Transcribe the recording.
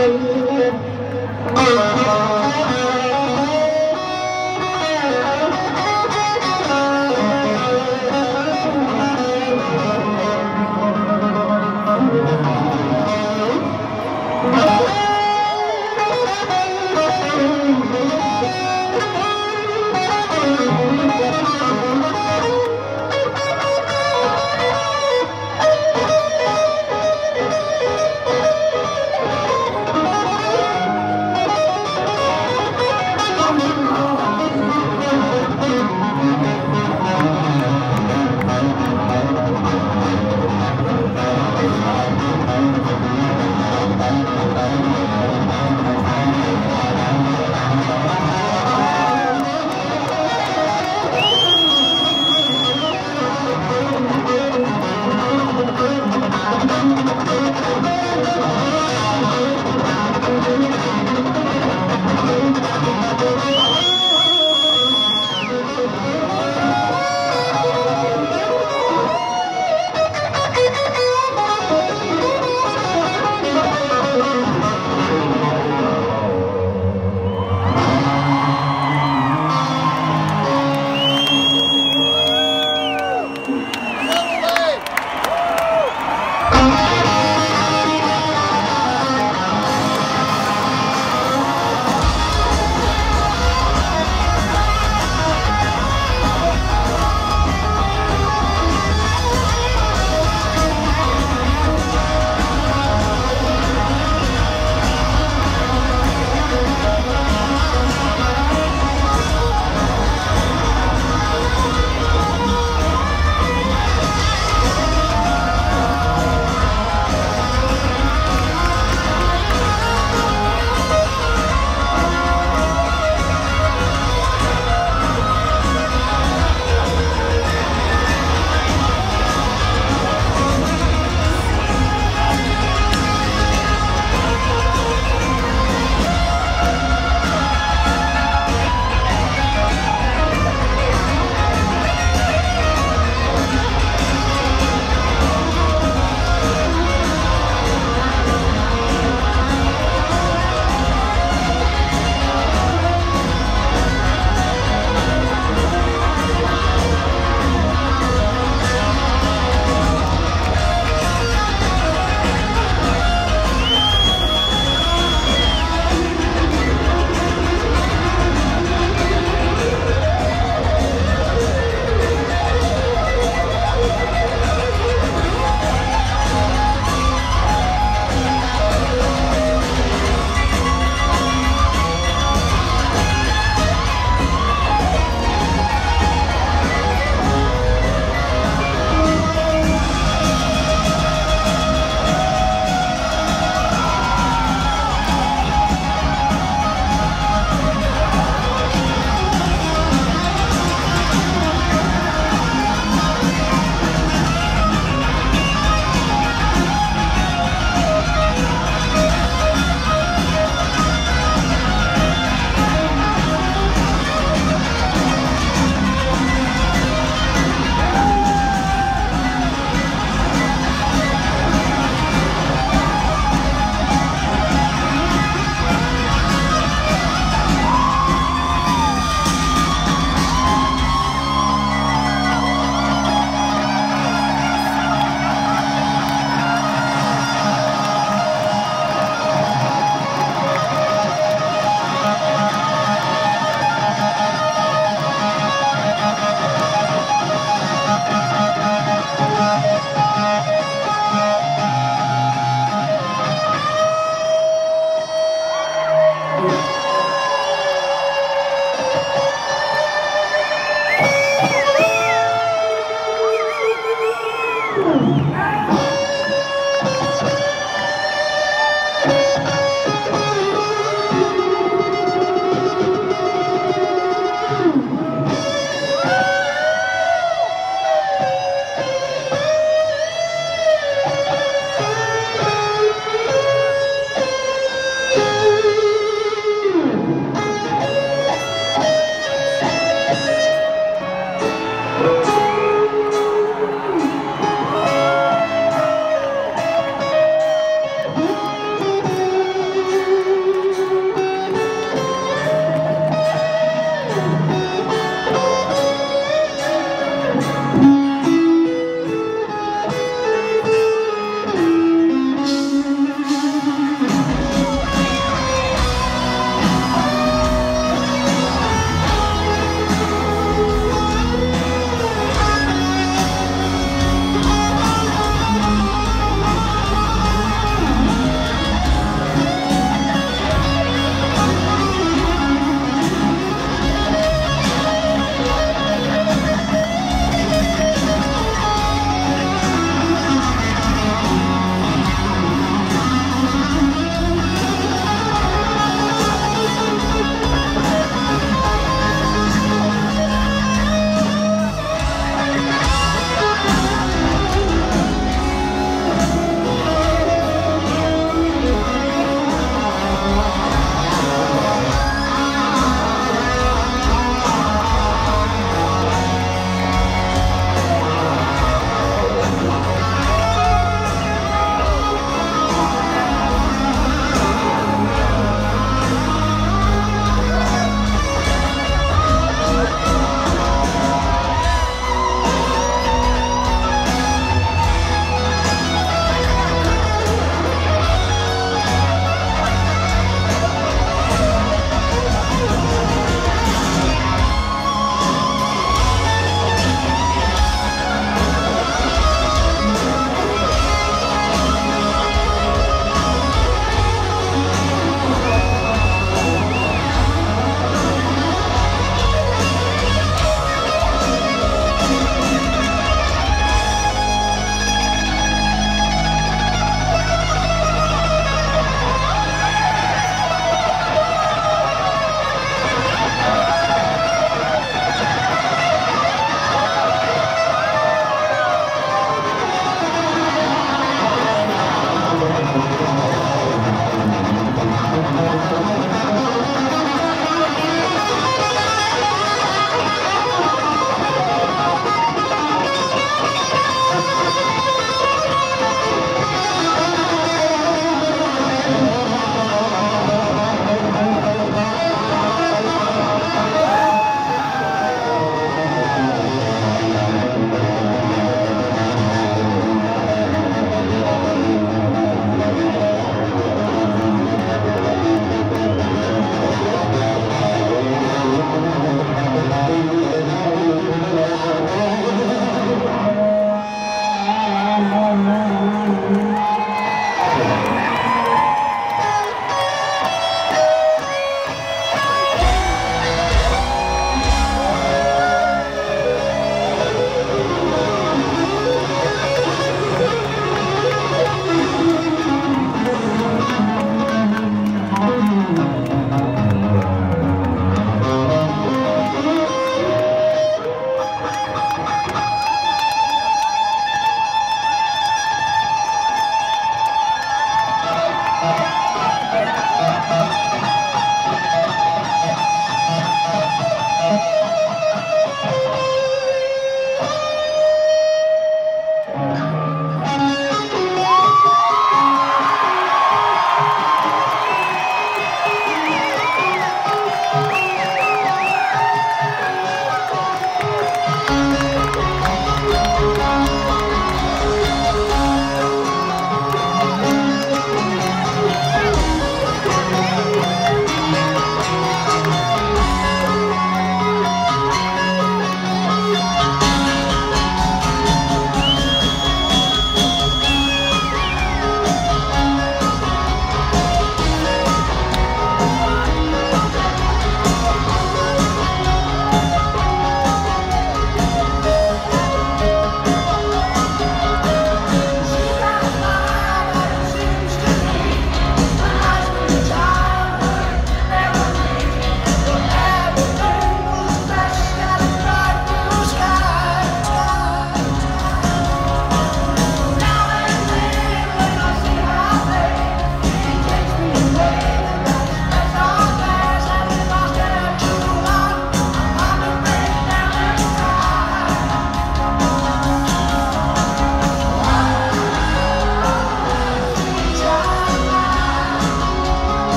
Oh,